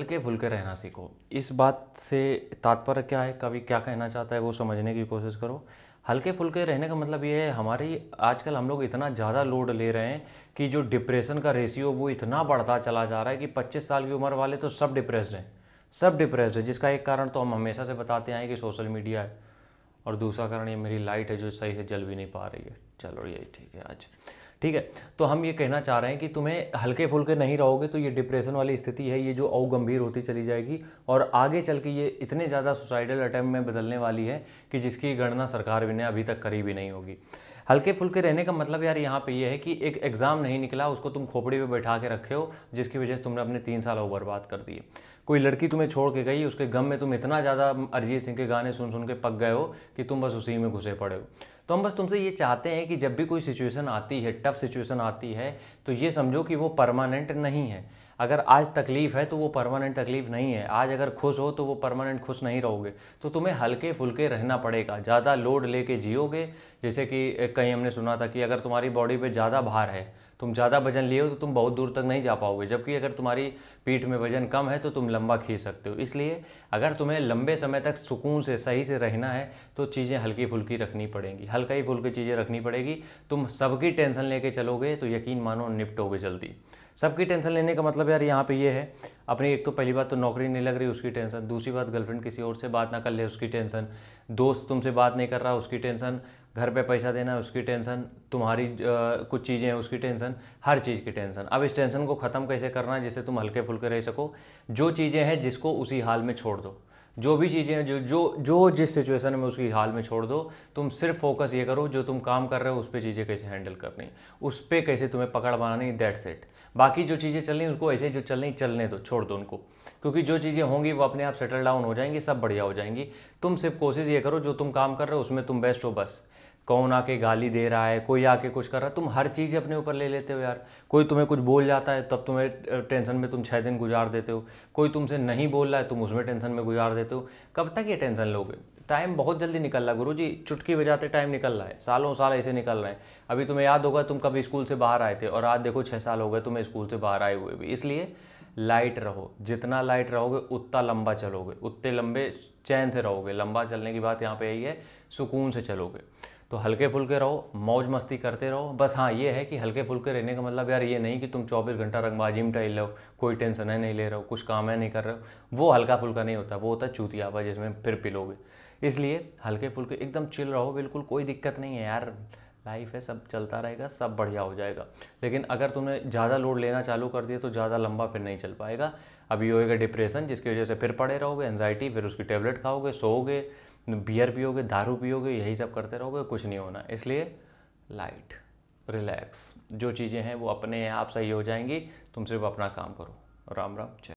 हल्के फुलके रहना सीखो। इस बात से तात्पर्य क्या है? कवि क्या कहना चाहता है वो समझने की कोशिश करो। हल्के फुलके रहने का मतलब ये है, हमारी आजकल हम लोग इतना ज़्यादा लोड ले रहे हैं कि जो डिप्रेशन का रेशियो वो इतना बढ़ता चला जा रहा है कि 25 साल की उम्र वाले तो सब डिप्रेस हैं। सब डिप्रेस है, जिसका एक कारण तो हम हमेशा से बताते हैं कि सोशल मीडिया है। और दूसरा कारण ये मेरी लाइट है जो सही से जल भी नहीं पा रही है। चलो ये ठीक है आज। ठीक है तो हम ये कहना चाह रहे हैं कि तुम्हें हल्के फुल्के नहीं रहोगे तो ये डिप्रेशन वाली स्थिति है, ये जो और गंभीर होती चली जाएगी और आगे चल के ये इतने ज़्यादा सुसाइडल अटैम्प में बदलने वाली है कि जिसकी गणना सरकार भी ने अभी तक करी भी नहीं होगी। हल्के फुल्के रहने का मतलब यार यहाँ पे ये है कि एक एग्ज़ाम नहीं निकला, उसको तुम खोपड़ी पे बैठा के रखे हो, जिसकी वजह से तुमने अपने तीन साल और बर्बाद कर दिए। कोई लड़की तुम्हें छोड़ के गई, उसके गम में तुम इतना ज़्यादा अरिजीत सिंह के गाने सुन सुन के पक गए हो कि तुम बस उसी में घुसे पड़े हो। तो हम बस तुमसे ये चाहते हैं कि जब भी कोई सिचुएशन आती है टफ सिचुएशन आती है तो ये समझो कि वो परमानेंट नहीं है। अगर आज तकलीफ़ है तो वो परमानेंट तकलीफ़ नहीं है। आज अगर खुश हो तो वो परमानेंट खुश नहीं रहोगे। तो तुम्हें हल्के फुल्के रहना पड़ेगा। ज़्यादा लोड लेके जियोगे। जैसे कि कहीं हमने सुना था कि अगर तुम्हारी बॉडी पे ज़्यादा भार है, तुम ज़्यादा वज़न लिए हो तो तुम बहुत दूर तक नहीं जा पाओगे। जबकि अगर तुम्हारी पीठ में वज़न कम है तो तुम लंबा खींच सकते हो। इसलिए अगर तुम्हें लंबे समय तक सुकून से, सही से रहना है तो चीज़ें हल्की फुल्की रखनी पड़ेंगी। हल्का ही फुल्की चीज़ें रखनी पड़ेगी। तुम सबकी टेंशन लेके चलोगे तो यकीन मानो निपटोगे जल्दी। सबकी टेंशन लेने का मतलब यार यहाँ पे ये है अपनी एक तो पहली बात तो नौकरी नहीं लग रही उसकी टेंशन। दूसरी बात गर्लफ्रेंड किसी और से बात ना कर ले उसकी टेंशन। दोस्त तुमसे बात नहीं कर रहा उसकी टेंशन। घर पे पैसा देना है उसकी टेंशन। तुम्हारी आ, कुछ चीज़ें हैं उसकी टेंशन। हर चीज़ की टेंशन। अब इस टेंशन को ख़त्म कैसे करना है जिससे तुम हल्के फुल्के रह सको? जो चीज़ें हैं जिसको उसी हाल में छोड़ दो। जो भी चीज़ें हैं जो जो जो जिस सिचुएशन में उसकी हाल में छोड़ दो तुम सिर्फ़ फोकस ये करो जो तुम काम कर रहे हो उस पर चीज़ें कैसे हैंडल करनी। उस पर कैसे तुम्हें पकड़ बनानी दैट सेट बाकी जो चीज़ें चल रही उसको ऐसे जो चल रही चलने दो, छोड़ दो उनको। क्योंकि जो चीज़ें होंगी, वो अपने आप सेटल डाउन हो जाएँगी, सब बढ़िया हो जाएँगी। तुम सिर्फ़ कोशिश ये करो, जो तुम काम कर रहे हो, उसमें तुम बेस्ट हो बस। कौन आके गाली दे रहा है, कोई आके कुछ कर रहा है, तुम हर चीज़ अपने ऊपर ले लेते हो यार। कोई तुम्हें कुछ बोल जाता है, तब तुम्हें टेंशन में तुम छः दिन गुजार देते हो। कोई तुमसे नहीं बोल रहा है, तुम उसमें टेंशन में गुजार देते हो। कब तक ये टेंशन लोगे? टाइम बहुत जल्दी निकल रहा है गुरु जी चुटकी बजाते टाइम निकल रहा है। सालों साल ऐसे निकल रहे हैं। अभी तुम्हें याद होगा, तुम कभी स्कूल से बाहर आए थे और आज देखो छः साल हो गए तुम्हें स्कूल से बाहर आए हुए भी। इसलिए लाइट रहो। जितना लाइट रहोगे, उतना लंबा चलोगे। उतने लंबे चैन से रहोगे। लंबा चलने की बात यहाँ पे यही है, सुकून से चलोगे। तो हल्के फुल्के रहो, मौज मस्ती करते रहो। बस हाँ ये है कि हल्के फुल्के रहने का मतलब यार ये नहीं कि तुम 24 घंटा रंगबाजी में टहल हो, कोई टेंशन है नहीं ले रहे हो, कुछ काम है नहीं कर रहे हो। वो हल्का फुल्का नहीं होता, वो होता चूतियापा जिसमें फिर पिलोगे। इसलिए हल्के फुल्के एकदम चिल रहो, बिल्कुल कोई दिक्कत नहीं है यार। लाइफ है, सब चलता रहेगा, सब बढ़िया हो जाएगा। लेकिन अगर तुमने ज़्यादा लोड लेना चालू कर दिया तो ज़्यादा लंबा फिर नहीं चल पाएगा। अभी होएगा डिप्रेशन जिसकी वजह से फिर पड़े रहोगे एनजाइटी फिर उसकी टेबलेट खाओगे, सोओगे बियर पियोगे, दारू पियोगे, यही सब करते रहोगे, कुछ नहीं होना। इसलिए लाइट रिलैक्स जो चीज़ें हैं, वो अपने आप सही हो जाएँगी। तुम सिर्फ़ अपना काम करो। राम राम, जय।